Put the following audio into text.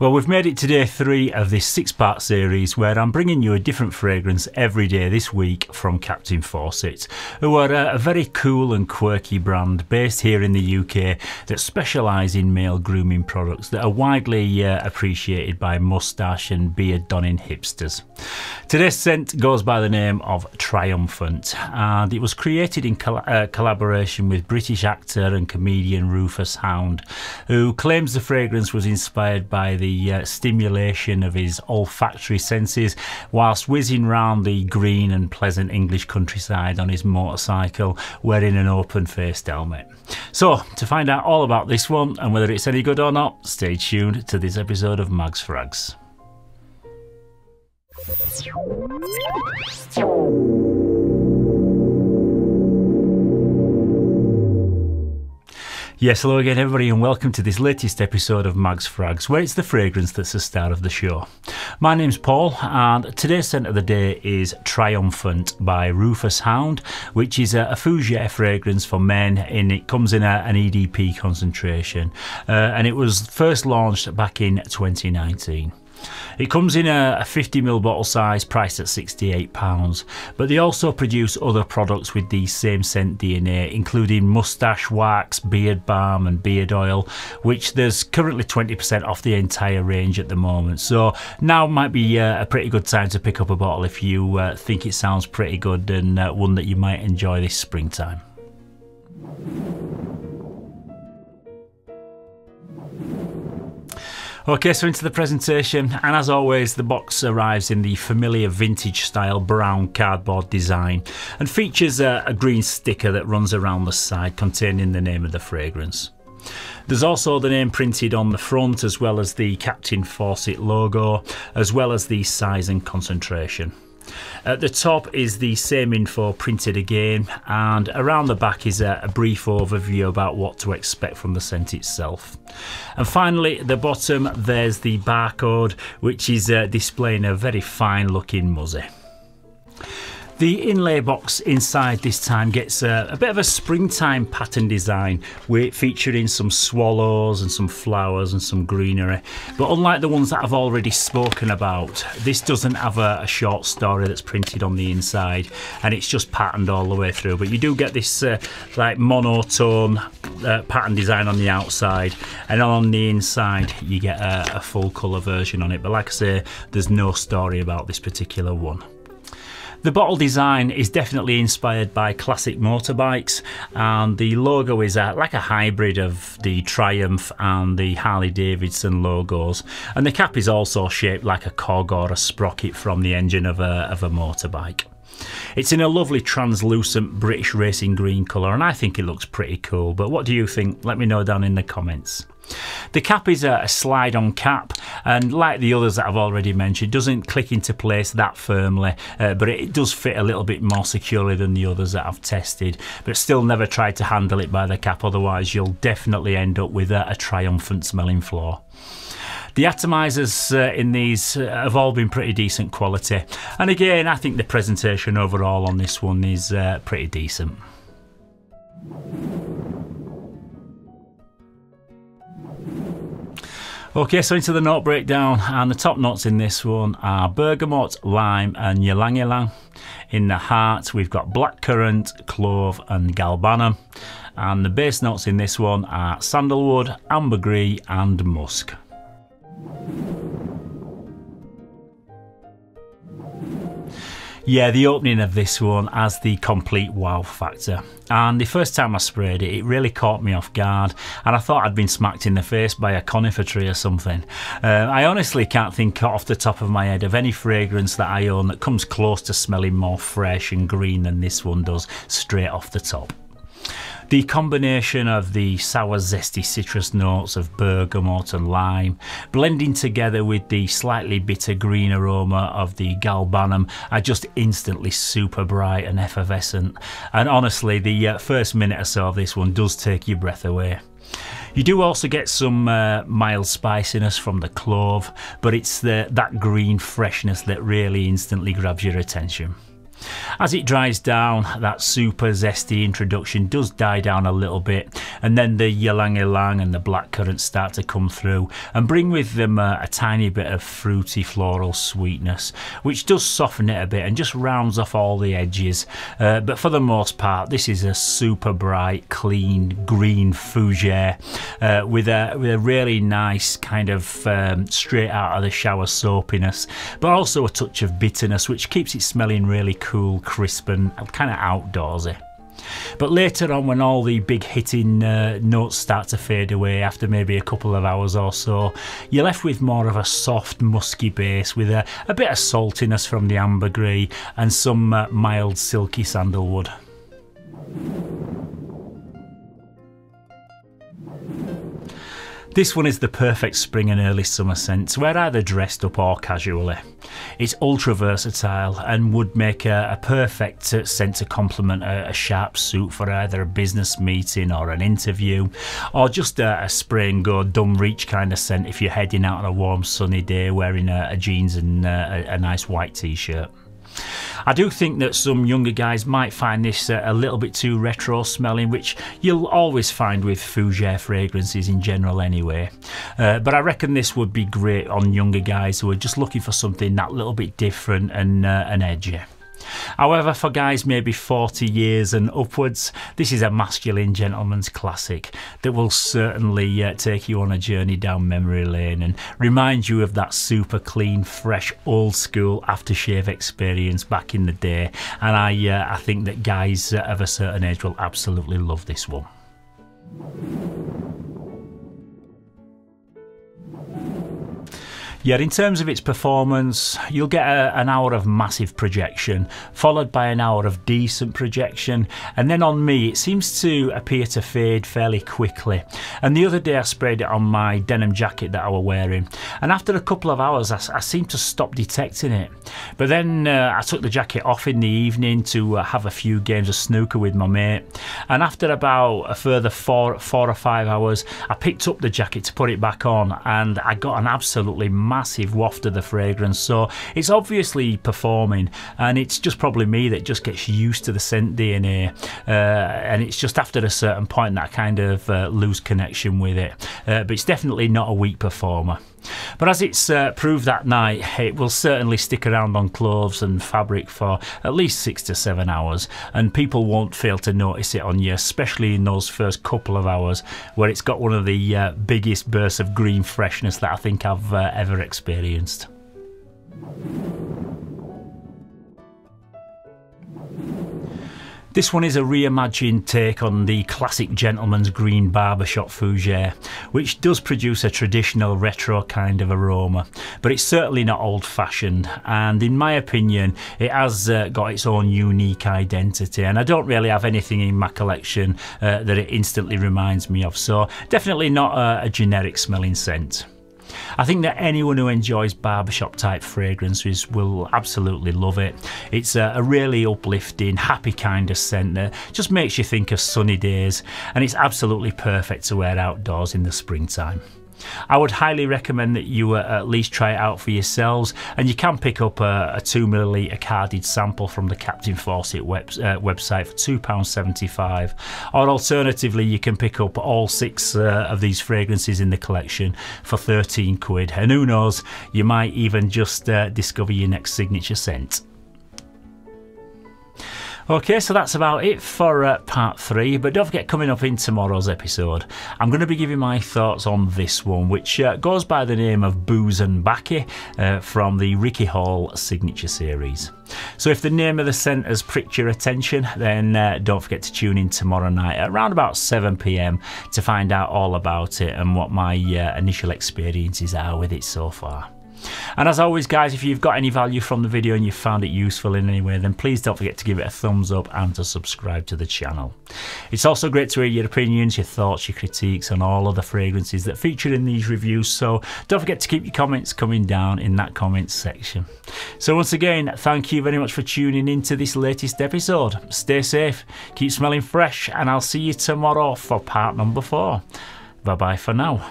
Well, we've made it to day three of this six part series where I'm bringing you a different fragrance every day this week from Captain Fawcett, who are a, very cool and quirky brand based here in the UK that specialise in male grooming products that are widely uh, appreciated by moustache and beard donning hipsters. Today's scent goes by the name of Triumphant and it was created in col- uh, collaboration with British actor and comedian Rufus Hound, who claims the fragrance was inspired by the uh, stimulation of his olfactory senses whilst whizzing round the green and pleasant English countryside on his motorcycle wearing an open faced helmet. So, to find out all about this one and whether it's any good or not, stay tuned to this episode of Mags Frags. Yes, hello again, everybody, and welcome to this latest episode of Mags Frags, where it's the fragrance that's the star of the show. My name's Paul, and today's scent of the day is Triumphant by Rufus Hound, which is a, a fougere fragrance for men, and it comes in a, an EDP concentration, uh, and it was first launched back in 2019. It comes in a, a 50ml bottle size priced at £68, but they also produce other products with the same scent DNA, including moustache wax, beard balm, and beard oil, which there's currently 20% off the entire range at the moment. So now might be uh, a pretty good time to pick up a bottle if you uh, think it sounds pretty good and uh, one that you might enjoy this springtime. Okay, so into the presentation, and as always, the box arrives in the familiar vintage style brown cardboard design and features a, a green sticker that runs around the side containing the name of the fragrance. There's also the name printed on the front, as well as the Captain Fawcett logo, as well as the size and concentration. At the top is the same info printed again, and around the back is a, a, brief overview about what to expect from the scent itself. And finally, at the bottom, there's the barcode, which is uh, displaying a very fine looking muzzy. The inlay box inside this time gets a, a, bit of a springtime pattern design with featuring some swallows and some flowers and some greenery. But unlike the ones that I've already spoken about, this doesn't have a, a short story that's printed on the inside and it's just patterned all the way through. But you do get this uh, like monotone uh, pattern design on the outside and on the inside you get a, a full colour version on it. But like I say, there's no story about this particular one. The bottle design is definitely inspired by classic motorbikes, and the logo is a, like a hybrid of the Triumph and the Harley Davidson logos. And the cap is also shaped like a cog or a sprocket from the engine of a, of a motorbike. It's in a lovely translucent British racing green colour and I think it looks pretty cool. But what do you think? Let me know down in the comments. The cap is a, slide on cap and like the others that I've already mentioned doesn't click into place that firmly uh, but it does fit a little bit more securely than the others that I've tested but still never tried to handle it by the cap otherwise you'll definitely end up with a, a triumphant smelling floor. The atomizers uh, in these uh, have all been pretty decent quality and again I think the presentation overall on this one is uh, pretty decent. Okay, so into the note breakdown, and the top notes in this one are bergamot, lime, and ylang ylang. In the heart, we've got blackcurrant, clove, and galbanum. And the base notes in this one are sandalwood, ambergris, and musk. Yeah, the opening of this one has the complete wow factor. And the first time I sprayed it, it really caught me off guard, and I thought I'd been smacked in the face by a conifer tree or something. Uh, I honestly can't think off the top of my head of any fragrance that I own that comes close to smelling more fresh and green than this one does straight off the top. The combination of the sour, zesty citrus notes of bergamot and lime, blending together with the slightly bitter green aroma of the galbanum, are just instantly super bright and effervescent. And honestly, the uh, first minute or so of this one does take your breath away. You do also get some uh, mild spiciness from the clove, but it's the, that green freshness that really instantly grabs your attention. As it dries down, that super zesty introduction does die down a little bit, and then the ylang ylang and the blackcurrant start to come through and bring with them a, a, tiny bit of fruity floral sweetness, which does soften it a bit and just rounds off all the edges. Uh, but for the most part, this is a super bright, clean green fougere uh, with a with a really nice kind of um, straight out of the shower soapiness, but also a touch of bitterness, which keeps it smelling really cool, crisp, and kind of outdoorsy. But later on, when all the big hitting uh, notes start to fade away after maybe a couple of hours or so, you're left with more of a soft, musky base with a, a bit of saltiness from the ambergris and some uh, mild, silky sandalwood. This one is the perfect spring and early summer scent, wear either dressed up or casually. It's ultra versatile and would make a, a perfect scent to complement a, a, sharp suit for either a business meeting or an interview, or just a, a spray and go dumb reach kind of scent if you're heading out on a warm sunny day wearing a, jeans and uh, a nice white t-shirt. I do think that some younger guys might find this uh, a little bit too retro smelling, which you'll always find with fougere fragrances in general anyway. Uh, but I reckon this would be great on younger guys who are just looking for something that little bit different and, uh, and edgy. However, for guys maybe 40 years and upwards, this is a masculine gentleman's classic that will certainly uh, take you on a journey down memory lane and remind you of that super clean, fresh, old school aftershave experience back in the day. And I, uh, I think that guys of a certain age will absolutely love this one. Yet, in terms of its performance, you'll get a, an hour of massive projection, followed by an hour of decent projection, and then on me, it seems to appear to fade fairly quickly. And the other day, I sprayed it on my denim jacket that I was wearing, and after a couple of hours, I, I seemed to stop detecting it. But then uh, I took the jacket off in the evening to uh, have a few games of snooker with my mate, and after about a further four, four or five hours, I picked up the jacket to put it back on, and I got an absolutely massive waft of the fragrance. So it's obviously performing, and it's just probably me that just gets used to the scent DNA. Uh, and it's just after a certain point that I kind of uh, lose connection with it. Uh, but it's definitely not a weak performer. But as it's uh, proved that night, it will certainly stick around on clothes and fabric for at least six to seven hours, and people won't fail to notice it on you, especially in those first couple of hours where it's got one of the uh, biggest bursts of green freshness that I think I've uh, ever experienced. This one is a reimagined take on the classic gentleman's green barbershop fougere, which does produce a traditional retro kind of aroma, but it's certainly not old fashioned. And in my opinion, it has uh, got its own unique identity. And I don't really have anything in my collection uh, that it instantly reminds me of, so definitely not a, a generic smelling scent. I think that anyone who enjoys barbershop type fragrances will absolutely love it. It's a, a really uplifting, happy kind of scent that just makes you think of sunny days, and it's absolutely perfect to wear outdoors in the springtime. I would highly recommend that you uh, at least try it out for yourselves, and you can pick up a, a 2 milliliter carded sample from the Captain Fawcett web, uh, website for £2.75. Or alternatively, you can pick up all six uh, of these fragrances in the collection for 13 quid, and who knows, you might even just uh, discover your next signature scent. Okay, so that's about it for uh, part three. But don't forget, coming up in tomorrow's episode, I'm going to be giving my thoughts on this one, which uh, goes by the name of Booze and Baccy uh, from the Ricki Hall signature series. So if the name of the scent has pricked your attention, then uh, don't forget to tune in tomorrow night around about 7 pm to find out all about it and what my uh, initial experiences are with it so far. And as always, guys, if you've got any value from the video and you found it useful in any way, then please don't forget to give it a thumbs up and to subscribe to the channel. It's also great to hear your opinions, your thoughts, your critiques on all of the fragrances that feature in these reviews. So don't forget to keep your comments coming down in that comments section. So once again, thank you very much for tuning in to this latest episode. Stay safe, keep smelling fresh, and I'll see you tomorrow for part number four. Bye bye for now.